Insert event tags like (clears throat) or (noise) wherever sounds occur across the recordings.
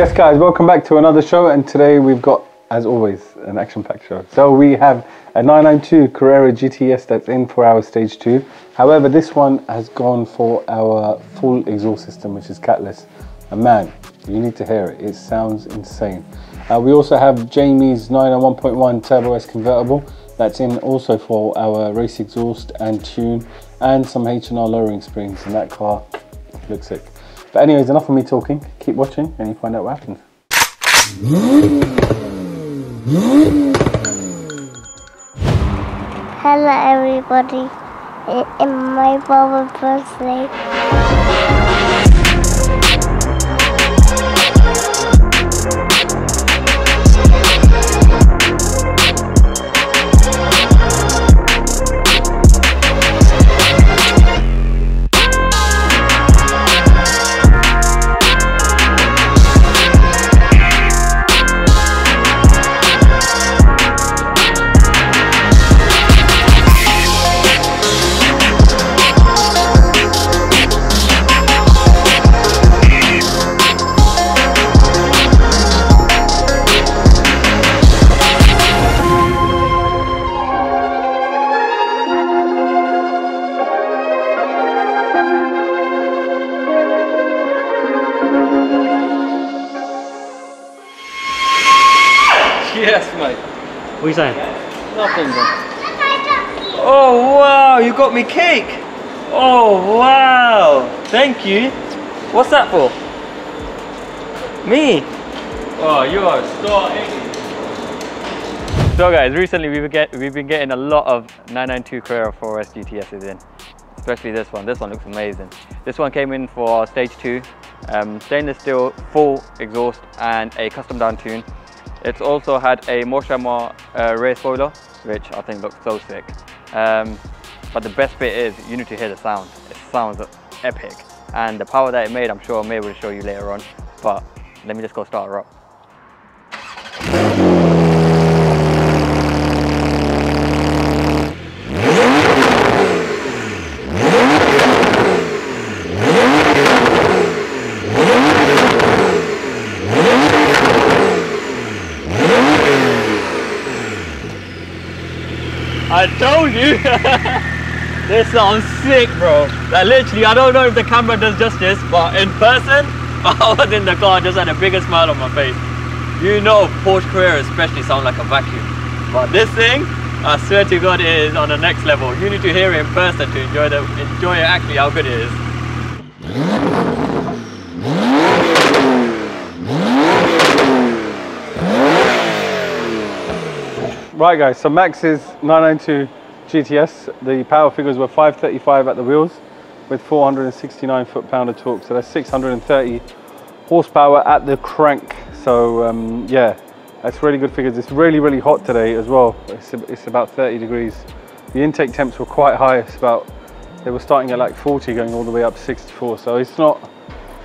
Yes, guys, welcome back to another show, and today we've got, as always, an action-packed show. So we have a 992 Carrera GTS that's in for our stage two. However, this one has gone for our full exhaust system, which is catless. And man, you need to hear it. It sounds insane. Uh, we also have Jamie's 991.1 Turbo S convertible. That's in also for our race exhaust and tune, and some H&R lowering springs. And that car looks sick. But anyways, enough of me talking. Keep watching and you find out what happens. Hello everybody, it's my brother's birthday. (laughs) Yes, mate. What are you saying? Nothing, bro. Oh, wow, you got me cake. Oh, wow. Thank you. What's that for? Me. Oh, you are a star, ain't you? So guys, recently we've, get, we've been getting a lot of 992 Carrera 4S GTSs in, especially this one. This one looks amazing. This one came in for stage two, um, stainless steel, full exhaust and a custom down tune. It's also had a Moshama uh, rear spoiler, which I think looks so sick. Um, but the best bit is you need to hear the sound. It sounds epic. And the power that it made, I'm sure I'm able to show you later on. But let me just go start her up. I told you! (laughs) this sounds sick, bro. Like literally, I don't know if the camera does justice, but in person, (laughs) I was in the car just had a bigger smile on my face. You know Porsche Carrera especially sound like a vacuum. But this thing, I swear to God, it is on the next level. You need to hear it in person to enjoy the enjoy it actually how good it is. Right, guys, so Max's 992 GTS, the power figures were 535 at the wheels with 469 foot-pound of torque. So that's 630 horsepower at the crank. So um, yeah, that's really good figures. It's really, really hot today as well. It's, it's about 30 degrees. The intake temps were quite high. It's about, they were starting at like 40 going all the way up to 64. So it's not,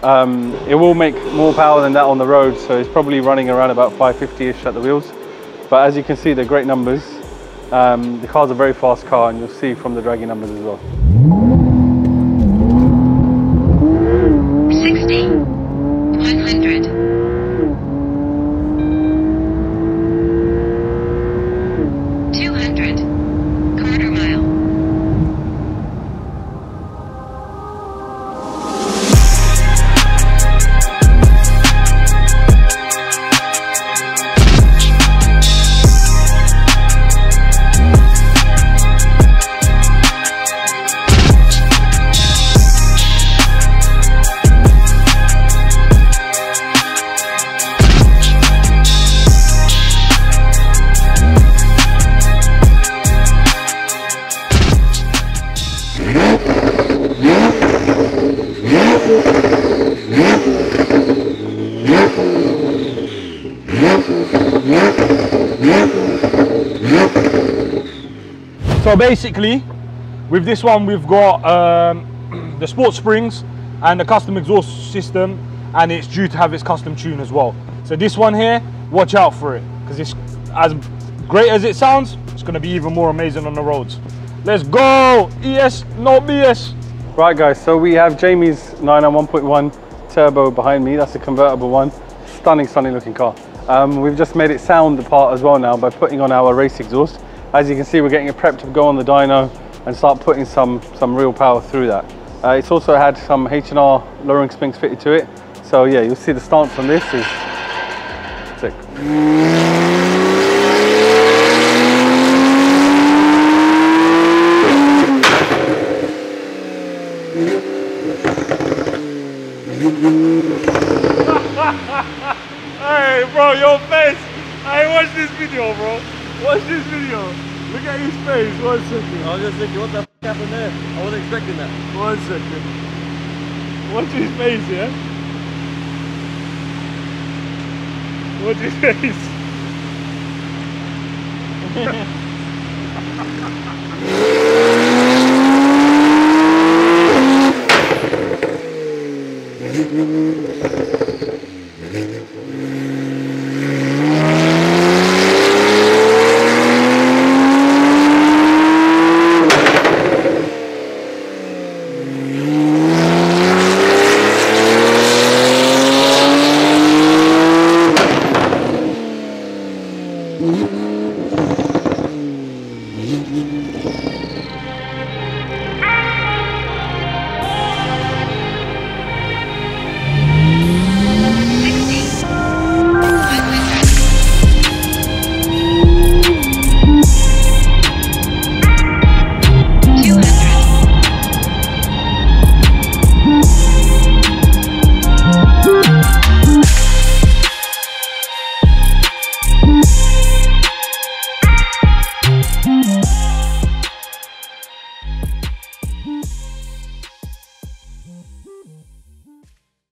um, it will make more power than that on the road. So it's probably running around about 550-ish at the wheels. But as you can see, they're great numbers. Um, the car's a very fast car and you'll see from the Dragy numbers as well. 60, So basically, with this one, we've got um, (clears throat) the sport springs and the custom exhaust system, and it's due to have its custom tune as well. So this one here, watch out for it, because it's as great as it sounds, it's gonna be even more amazing on the roads. Let's go! ES, no BS. Right guys, so we have Jamie's 991.1 turbo behind me. That's a convertible one. stunning, stunning looking car. Um, we've just made it sound the part as well now by putting on our race exhaust. As you can see, we're getting it prepped to go on the dyno and start putting some, some real power through that. Uh, it's also had some H&R lowering springs fitted to it. So yeah, you'll see the stance on this is sick. (laughs) Hey, bro, your face. Hey, watch this video, bro. Watch this video. Look at his face. One second. I was just thinking, what the f happened there? I wasn't expecting that. One second. Watch his face, yeah? Watch his face. (laughs)